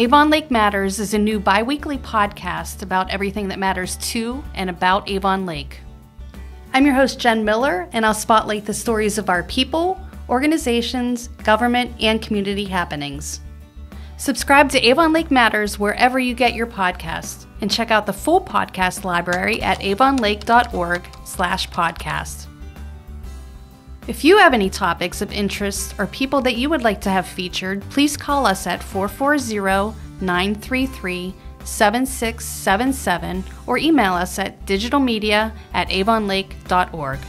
Avon Lake Matters is a new bi weekly podcast about everything that matters to and about Avon Lake. I'm your host, Jen Miller, and I'll spotlight the stories of our people, organizations, government, and community happenings. Subscribe to Avon Lake Matters wherever you get your podcasts, and check out the full podcast library at avonlake.org slash podcast. If you have any topics of interest or people that you would like to have featured, please call us at 440 933 7677 or email us at digitalmedia at avonlake.org.